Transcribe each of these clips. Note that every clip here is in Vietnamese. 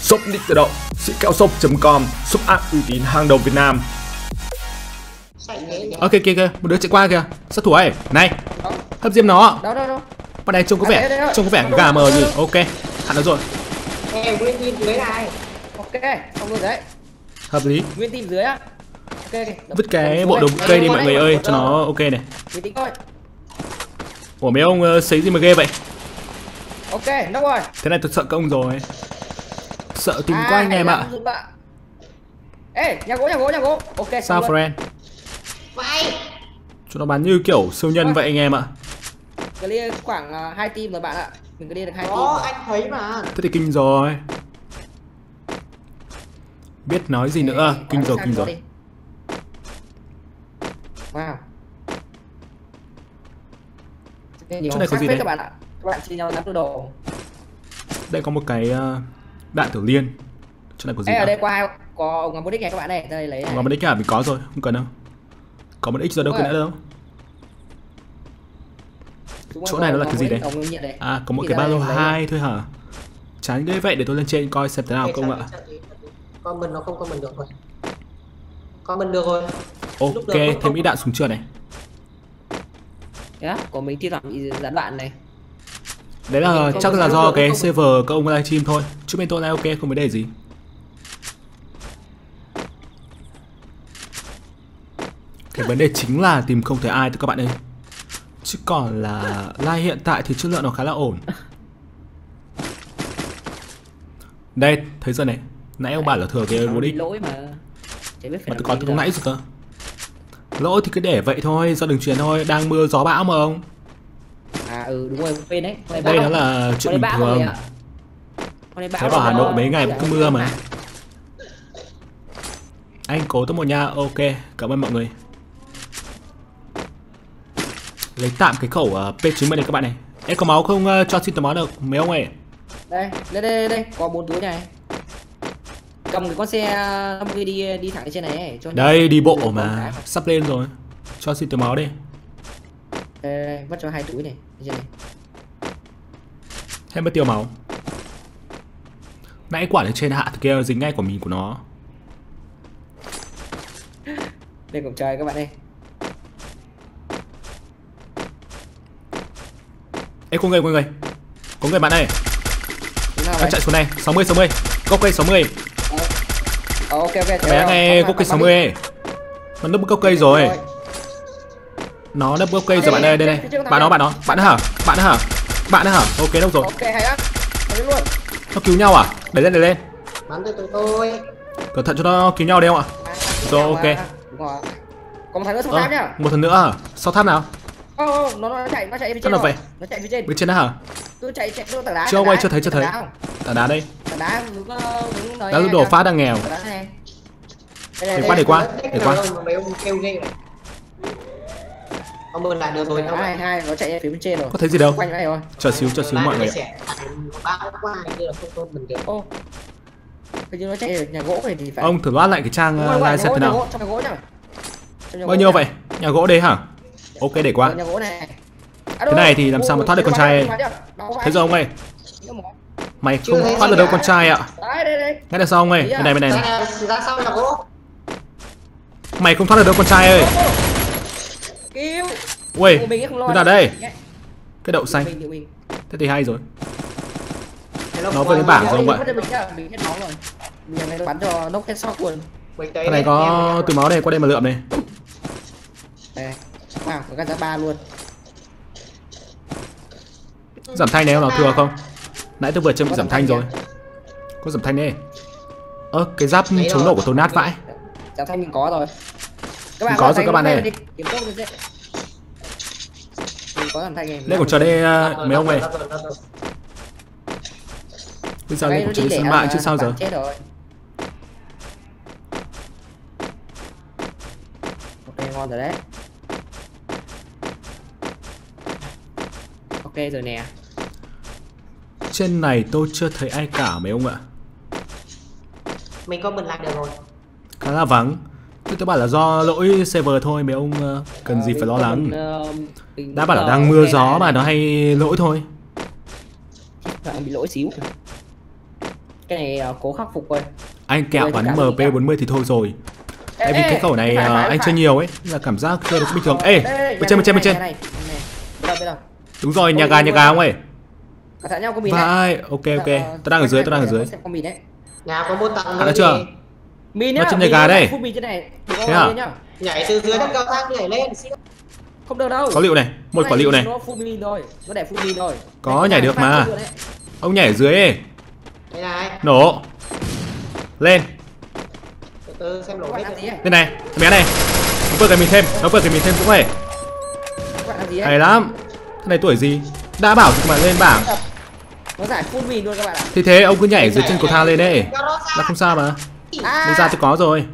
Shop Nick tự động, sĩ kẹo shop.com, shop app uy tín hàng đầu Việt Nam. Ok kìa kìa, một đứa chạy qua kìa, sát thủ ấy, này, hấp diêm nó. đâu đâu đâu Bạn này trông có vẻ, trông có vẻ gà mờ nhỉ? Ok, hẳn nó rồi, nguyên nhìn dưới này ok xong rồi đấy hợp lý. nguyên team dưới á ok Vứt cái bộ đồng cây đi mọi người ơi, cho nó ok này. Ủa mấy ông uh, xấy gì mà ghê vậy? ok đâu rồi Thế này tôi sợ công rồi. Sợ tìm À, qua anh này em ạ. bạ. ê nhà gỗ nhà gỗ nhà gỗ ok Sao friend? vậy Chúng nó bắn như kiểu siêu nhân vậy anh em ạ. clear khoảng uh, hai team rồi bạn ạ mình clear được hai có team anh thấy mà Thế thì kinh rồi. Biết nói gì nữa, Ê, kinh rồi, kinh rồi. đi. wow Nhiều Chỗ này có gì đây? các bạn ạ các bạn chia nhau nắm đồ Đây có một cái uh, đạn tử liên. Chỗ này có gì Ê, ở đây qua hai có ông ngắm bút đích này các bạn này đây lấy này. Có một x à? Mình có rồi, không cần đâu. Có một x rồi đâu cần nữa đâu. Chỗ có- này nó là có cái gì đấy? À, có một cái ba lô hai thôi hả? Chán ghê vậy để tôi lên trên coi xem thế nào không ạ. con mình nó không con mình được rồi con mình được rồi Ok, thêm ít đạn súng trường này. Đấy á, của mình thi thoảng bị gián đoạn này Đấy là Không, chắc là do cái server các ông livestream thôi. Chứ bên tôi này ok, không vấn đề gì. Cái vấn đề chính là tìm không thấy ai thôi các bạn ơi. Chứ còn là live hiện tại thì chất lượng nó khá là ổn. Đây, thấy rồi này. Nãy ông bảo là thừa cái Nó bố bị đích. lỗi mà Mà tôi có từ giờ. nãy rồi cơ. Lỗi thì cứ để vậy thôi, do đường truyền thôi, đang mưa gió bão mà ông. Ừ đúng rồi, quên đấy Đây bão. nó là chuyện bình thường. rồi ạ. Con này bão Thế vào Hà. Nội mấy ngày cũng mưa mà. Anh cố tới một nha, ok, cảm ơn mọi người. Lấy tạm cái khẩu uh, P90 này các bạn này. Em có máu không uh, cho xin tờ máu được mấy ông ơi. Đây, đây, đây, đây, có bốn túi này Cầm cái con xe 50 đi đi thẳng trên này ấy, cho Đây đi bộ mà, sắp lên rồi. Cho xin tờ máu đi. Đây, đây, đây, vứt cho hai túi này trên này Thêm mất tiêu máu. Nãy quả lên trên hạ kia dính ngay của mình của nó. Đây cổng trời các bạn đây Ê có người, có người. Có người bạn ơi, đang chạy xuống này, 60 60. Gốc cây 60. Ờ, ok ok Các bé nghe gốc cây 60 ấy. Nó nấp gốc cây rồi. Nó nấp gốc cây rồi bạn ơi, đây đây. Bạn nó, bạn nó, bạn nó hả? Bạn nó hả? Bạn nó hả? Ok đâu rồi. Ok hay luôn Nó cứu nhau à? Đẩy lên, đẩy lên. bắn từ từ tôi Cẩn thận cho nó cứu nhau đi không ạ? Rồi, ok. Đúng rồi Có một thằng nữa Ờ, tháp nhá một thằng nữa hả? Sau tháp nào? Ô, ô, nó nó chạy nó chạy Sao trên nó rồi. vậy? Nó chạy phía trên Bên trên đó hả? tôi chạy chạy tôi tảng đá Chưa quay, chưa thấy, chưa thấy. Tảng đá đây. tảng đá Đá đổ phá đang nghèo. Tảng đá này đây Để qua, để qua, để qua. Ông mình lại được rồi đá hai hai nó chạy phía bên trên rồi Có thấy gì đâu? quanh đây rồi Chờ xíu, chờ xíu mọi người. ạ. bão qua như là không con mình được ô hình như nó chạy ở nhà gỗ này thì phải Ông thử loát lại cái trang uh, rồi, live gỗ, thế nào. Bao nhiêu vậy? Nhà gỗ đấy hả? Ok để qua. Ở nhà gỗ này À, Thế đâu, này thì làm sao mà thoát được con trai? Thế rồi ông ơi, một. mày không thấy thoát được đâu con trai ạ. Đây đây Ngay đằng sau ông ơi, à? bên này bên này. này. ra ra sau nhà gỗ Mày không thoát được đâu con trai ơi. Cứu Ui, không đứa nào đây? Cái đậu xanh. Thế thì hay rồi. Nó về cái bảng rồi gỗ. ông ạ. Mình mình nhá, mình hết máu rồi Mình này bắn cho nốc hết shot luôn Cái này đây, có từ máu này qua đây mà lượm này. Đây Wow, có cả giá ba luôn Giảm thanh này em nào thừa không? Nãy tôi vừa châm Có giảm giảm thanh rồi. Có giảm thanh đấy. Ơ, cái giáp chống nổ của tôi nát vãi. Giá thanh mình có rồi Các Mình có rồi các bạn này Lên còn chờ đây mấy ông rồi. Bây giờ lên còn chờ sân mạng chứ sao giờ? bạn chết rồi Ok ngon rồi đấy Ok rồi nè Trên này tôi chưa thấy ai cả mấy ông ạ. mình có mình lại được rồi Khá là vắng. Tôi bảo là do lỗi server thôi mấy ông ờ, cần Ờ, gì mình phải lo lắng. ờ, mình Đã bảo là đang mưa gió này. mà nó hay lỗi thôi. Bạn bị lỗi xíu cái này ờ, cố khắc phục rồi Anh kẹo bắn ơn MP40 thì thôi rồi Ê, Tại vì cái khẩu này phải, ờ, phải, anh phải. chơi nhiều ấy Là cảm giác chơi được bình thường Ê, bên trên bên trên bên trên? Đúng rồi, nhà gà nhà gà ông ơi Cẩn thận nhau có mìn Vai, ok ok Ờ, Tôi đang ở dưới, tôi đang ở dưới nhà có một tầng À, nữa chưa? mìn Nó nhá trên nhà gà đây. Có Thế à? nhảy từ dưới đất cao thang nhảy lên không được đâu. Có liệu này, một quả liệu này. nó phun mìn thôi nó để phun mìn thôi Có nhảy được mà. Ông nhảy ở dưới ấy. Đây này. Nổ. Lên. Từ từ xem nổ hết làm gì ấy? Đây này, thằng bé này. Nó vượt cái mình thêm, nó vượt cái mình thêm cũng ơi các bạn làm gì ấy? Hay lắm. Thế này tuổi gì? Đã bảo cho các bạn lên bảng. Nó giải phun mìn luôn các bạn ạ. Thì thế ông cứ nhảy dưới chân cầu thang lên đấy Là không sao mà. À. Bây ra tôi có rồi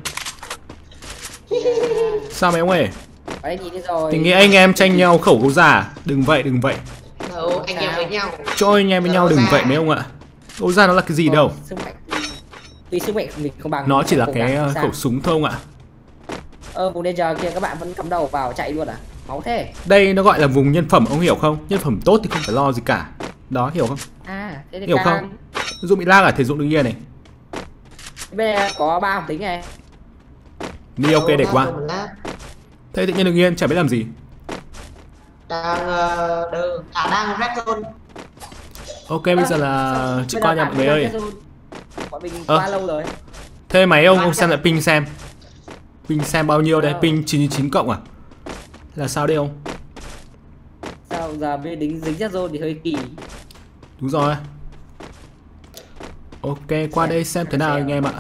Sao mày ông ơi? Ở đây nhìn đi rồi. Thì nghĩ anh em tranh nhau khẩu gấu già Đừng vậy đừng vậy. Đâu anh em với nhau. Cho anh em với nhau đừng vậy mấy ông ạ. Gấu già nó là cái gì đâu? sức mạnh. Tuy sức mạnh mình không bằng Nó chỉ là cái ờ, khẩu súng thôi ông ạ. Ờ vùng danger kia các bạn vẫn cắm đầu vào chạy luôn à? Máu thế. Đây nó gọi là vùng nhân phẩm ông hiểu không? Nhân phẩm tốt thì không phải lo gì cả. Đó hiểu không? À thế thì Hiểu không? Dũng bị lag à? Thì Dũng đương nhiên này. Bên này có ba học tính này Đi ok để qua. Thế tự nhiên đương nhiên chẳng biết làm gì đang ờ, đơ à đang red zone Ok bây giờ là chị qua nhà mọi người ơi rồi. bọn mình qua lâu rồi Thế máy ông, ông xem lại ping xem Ping xem bao nhiêu đây? Ờ. Ping 99 cộng à? Là sao đây ông? sao giờ bên đính dính chất zone thì hơi kỳ Đúng rồi Ok, qua đây xem thế nào anh em ạ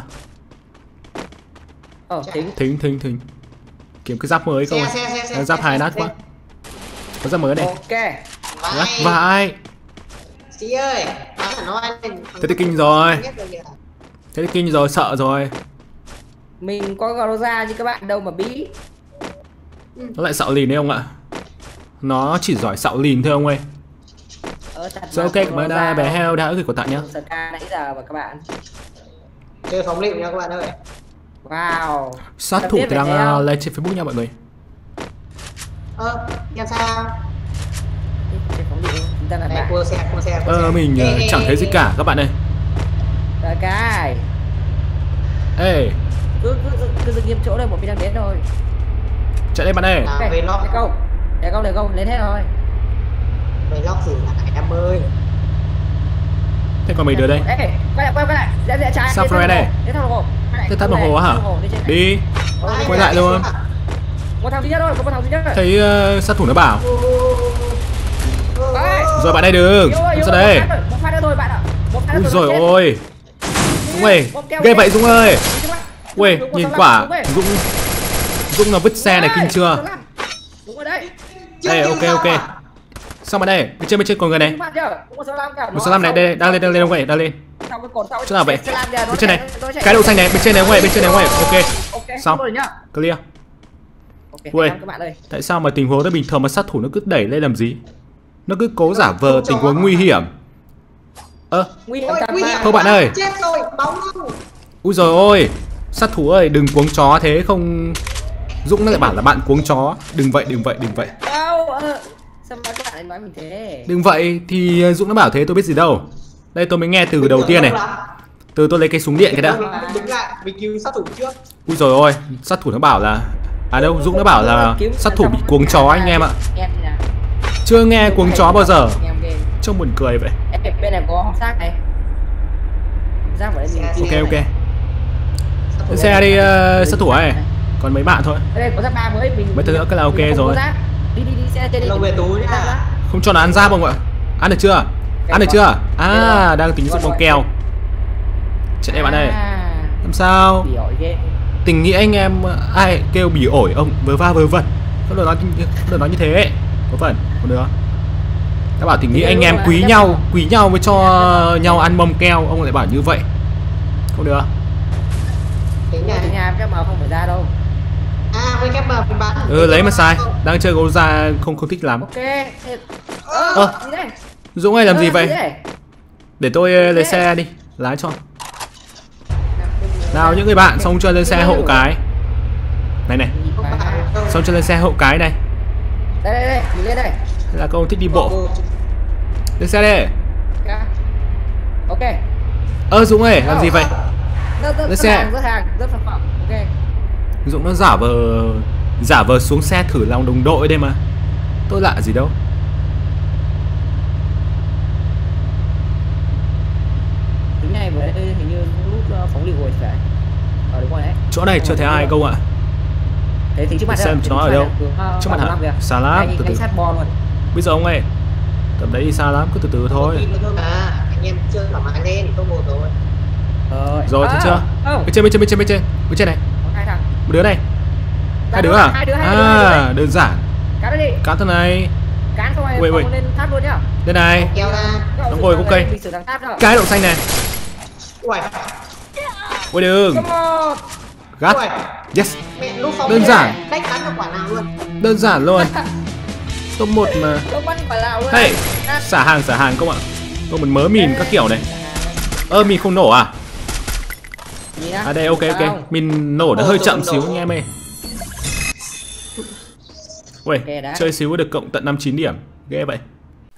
ờ tính Thính, thính, thính Kiếm cái giáp mới không xe xe xe xe Giáp xe, nát quá. Có giáp mới này. Ok. Lắc Vai. vai chị ơi Thế thì kinh rồi. Thế thì kinh rồi, sợ rồi. Mình có garo ra như các bạn đâu mà bí. Nó lại xạo lìn đấy ông ạ. Nó chỉ giỏi xạo lìn thôi ông ơi. Ờ mà, ok, cảm ơn bé heo đã gửi quà tặng nhá. Sờ ca nãy giờ và các bạn. Chơi phóng lựu nha các bạn ơi wow. Sát Cần thủ thì đang theo. uh, lên trên Facebook nha mọi người. Ơ em sao? Chúng ta là đây bạn. cua xe cua xe cua Ờ, xe. mình Ê, uh, ê, chẳng ê, thấy gì ê. cả các bạn ơi. Rồi cái. Ê, cứ cứ cứ, cứ dừng im chỗ đây một mình đang đến rồi chạy đây bạn ơi. À, về log để câu để câu để câu lên hết rồi. Về log gì là em ơi. Thế còn mấy đứa đây? Ê, quay lại quay lại rẽ rẽ trái Sao hồ, đến thang Thế khu đồng hồ hả? đồng hồ, đi Quay lại luôn. một thằng duy nhất thôi có một thằng duy nhất. Thôi Thấy uh, sát thủ nó bảo. Rồi bạn đây đừng sao đây. một phát rồi, một phát nữa thôi bạn ạ. Một phát nữa Ui thôi rồi ôi. Dũng ơi Ghê vậy Dũng ơi? Ui nhìn quả. Dũng Dũng nó vứt xe này kinh chưa? Đây ok ok. Xong bạn đây Bên trên bên trên còn người này. Đúng bạn chưa? Đúng một số năm cả. Một số năm này đây đang lên đang lên ông ơi đang lên Chỗ nào vậy Bên trên này. Cái đậu xanh này bên trên này ơi bên trên này ơi Ok. Xong. rồi nhá. clear. Ok, Ui. cảm ơn các bạn ơi. Tại sao mà tình huống nó bình thường mà sát thủ nó cứ đẩy lên làm gì? Nó cứ cố giả vờ tình huống nguy hiểm. Ơ. Thôi bạn ơi. chết rồi Úi ôi. Sát thủ ơi đừng cuống chó thế không Dũng nó lại bảo là bạn cuống chó. Đừng vậy đừng vậy đừng vậy. Đâu, sao mà các bạn lại nói mình thế? Đừng vậy thì Dũng nó bảo thế tôi biết gì đâu Đây tôi mới nghe từ đầu tiên này. Từ tôi lấy cái súng điện cái đã. Đứng lại mình cứu sát thủ trước. Úi rồi ôi Sát thủ nó bảo là À đâu Dũng nó bảo là sát thủ bị cuống chó anh em ạ. Chưa nghe cuống chó bao giờ. Trông buồn cười vậy. Bên này có hộp xác này. Xác đây mình Ok ok. Lên xe đi uh, sát thủ ơi Còn mấy bạn thôi. Đây có giáp ba mới mình. Mấy thứ nữa cái là ok rồi. Đi đi đi xe trên đi. Không cho nó ăn giáp không ạ? Ăn được chưa Ăn được chưa? À đang tính dụng bóng keo. Chạy đây bạn ơi. À, Làm sao. Tình nghĩa anh em Ai kêu bỉ ổi ông Vớ va vớ vẩn. Không được nói, không được nói như thế Có phần Không được Các bảo tình nghĩa anh em quý nhau Quý nhau mới cho nhau ăn mâm keo Ông lại bảo như vậy. Không được Tính này nhà các mà không phải ra đâu. À với cái bờ bắn Ừ lấy mà sai. Đang chơi gấu ra không không thích lắm. Ok. Gì đây? Dũng ơi làm gì vậy? đây? Để tôi ờ, lấy xe đi. Lái cho. Nào những người bạn xong chơi lên xe hộ cái. Này này. Xong chơi lên xe hộ cái này. Đây đây đây, mình lên đây. Là ông thích đi bộ. Lên xe đi Ca. Ok. ơ dũng ơi làm gì vậy? Lên xe. dũng nó giả vờ giả vờ xuống xe thử lòng đồng đội đây mà. Tôi lạ gì đâu Đây hình như nút ờ, phóng lựu rồi thì phải. Ờ đúng rồi đấy. chỗ này chưa thấy ai câu ạ? Thế thì trước mặt Xem nó ở đâu? ờ, Trước mặt hả? Xa lắm, từ từ. bây giờ ông ơi tầm đấy đi xa lắm cứ từ từ thôi. Tìm được thôi mà. Anh em chưa thoải mái lên tôi một rồi. Thấy À, chưa? Không, bên trên bên trên bên trên bên trên. Bên trên này. Có hai thằng. một đứa này. Hai đứa Cán à? Hai đứa, đứa. à đơn giản. Nó cán thằng này. Cán không ai không lên tháp luôn nhá. đây này. Sử thằng tháp đó. cái đậu xanh này ui ôi on. gắt. Yes. Mẹ Đơn giản. đánh bắn được quả nào luôn. Đơn giản luôn. Top một mà. Không bắn quả nào luôn. hey xả hàng xả hàng không ạ? Tôi mình mớ mìn các kiểu này. Ơ mìn không nổ à? À đây ok ok. Mình nổ đã Ồ, hơi chậm xíu anh em ơi đã. chơi xíu được cộng tận 59 điểm. Ghê vậy.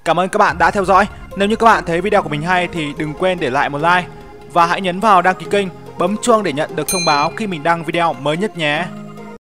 Cảm ơn các bạn đã theo dõi. Nếu như các bạn thấy video của mình hay thì đừng quên để lại một like và hãy nhấn vào đăng ký kênh, Bấm chuông để nhận được thông báo khi mình đăng video mới nhất nhé.